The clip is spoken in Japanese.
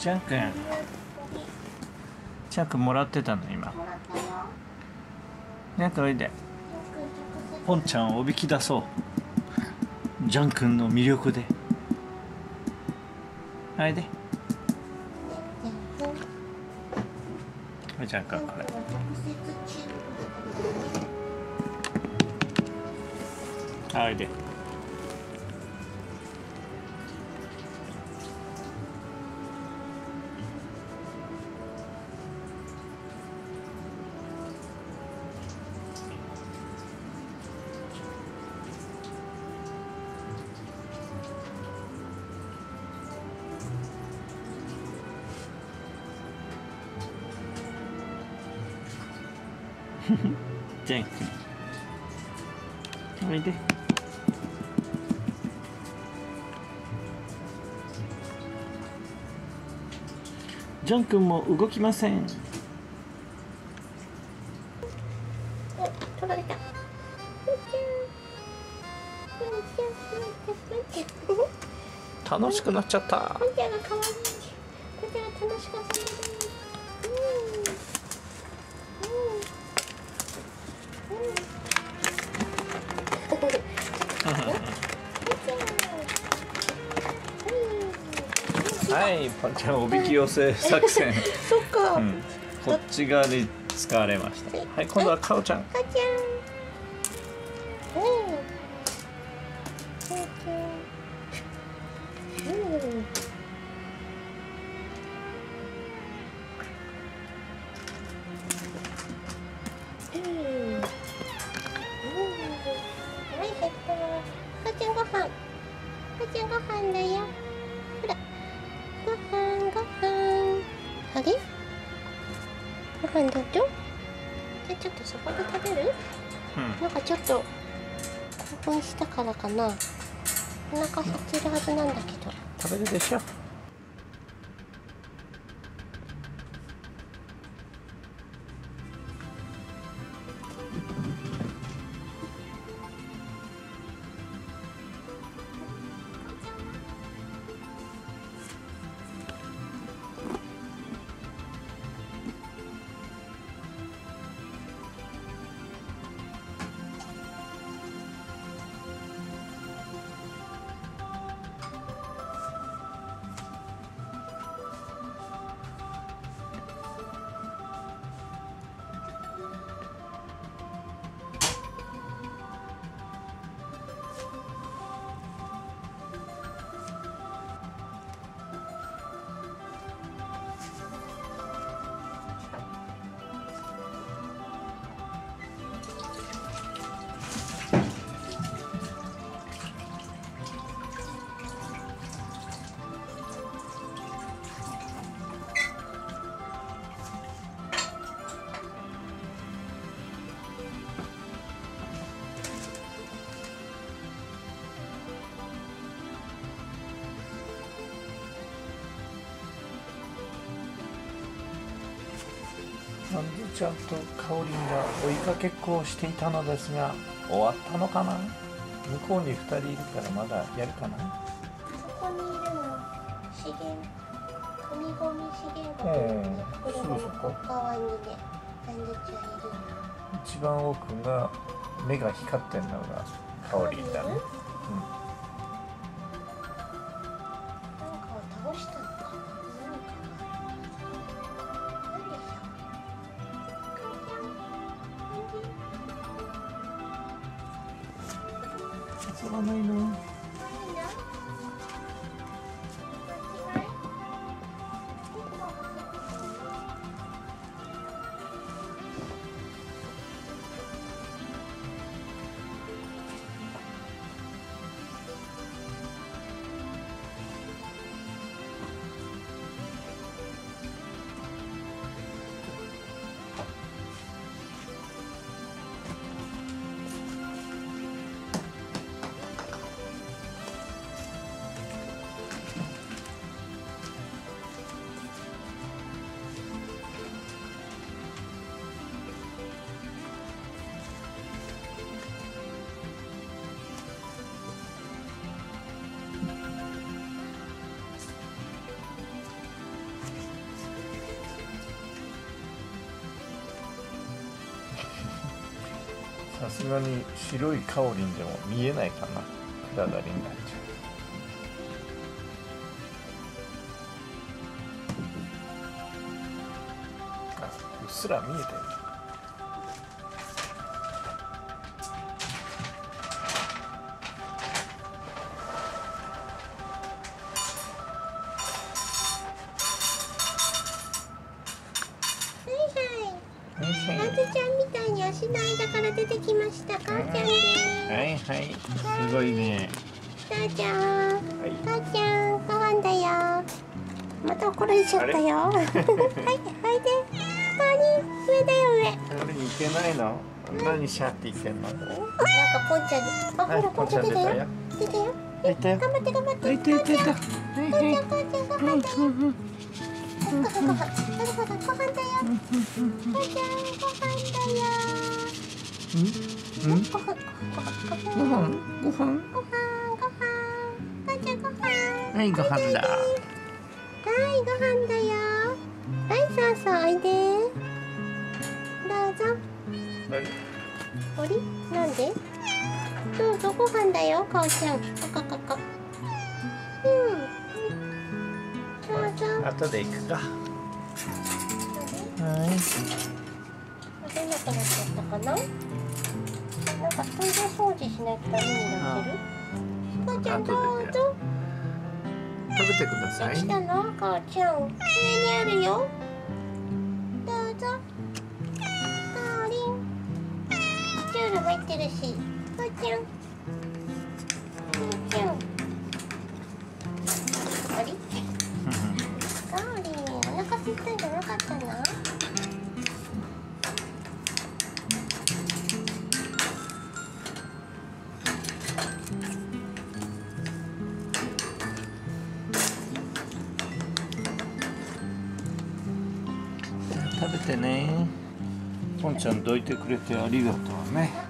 ジャン君。ジャン君もらってたの今。もらったよなんかおいで。ポンちゃんをおびき出そう。ジャン君の魅力で。おいで。ジャン君これ。あおい でジャン君おいでジャン君も動きません。お取られた。楽しくなっちゃった。ポンちゃんが可愛い。ポンちゃんが楽しかったはいポンちゃんおびき寄せ作戦、そっか、うん、こっち側に使われました。はい今度はカオちゃん。かちゃん。ご飯どうぞ。じゃあちょっとそこで食べる？うん。なんかちょっと興奮したからかな。お腹減ってるはずなんだけど。食べるでしょなんでちゃんとカオリンが追いかけっこをしていたのですが終わったのかな？向こうに2人いるからまだやるかな？ここにいるの資源国ゴミ資源う国んのところのすぐそこ側にねなんでちゃんいる一番奥が目が光ってんのがカオリンだね、おいでさすがに白いカオリンでも見えないかな。暗がりになっちゃうあうっすら見えてるはい。はいすごいね。かーちゃん。はい。母ちゃんご飯だよ。また怒られちゃったよ。はいはいで。何？上だよ上。あれに行けないの？何シャーって言ってんの？なんかポンちゃんに。あほらポンちゃん出たよ。出たよ。頑張って頑張って。ポンちゃんポンちゃんご飯だよご飯だよご飯だよ。うん？うん？ご飯？ご飯？ご飯？ご飯？ご飯？ご飯？はいご飯？だはいご飯？だよはいさあさあおいでどうぞおりなんでどうぞご飯？だよかおちゃんかかかかうんどうぞ後で行くかはい出なくなっちゃったかなかトイレ掃除しない。とダメになってる母ちゃんどうぞ。食べてくださいできたの母ちゃん上にあるよどうぞ。かおりんチュール入ってるし母ちゃんべてね。ポンちゃんどいてくれてありがとうね。